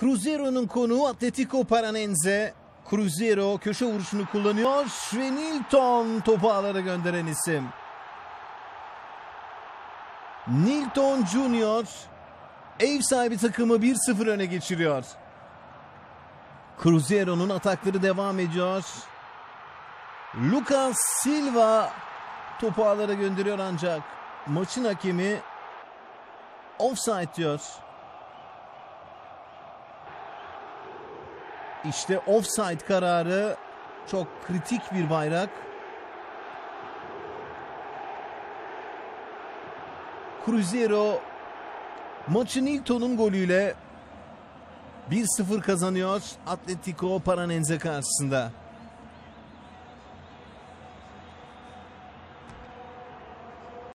Cruzeiro'nun konuğu Atletico Paranense. Cruzeiro köşe vuruşunu kullanıyor ve Nilton topu ağlara gönderen isim. Nilton Junior ev sahibi takımı 1-0 öne geçiriyor. Cruzeiro'nun atakları devam ediyor. Lucas Silva topu ağlara gönderiyor ancak maçın hakemi offside diyor. İşte offside kararı çok kritik bir bayrak. Cruzeiro maçın Nilton'un golüyle 1-0 kazanıyor Atletico Paranense karşısında.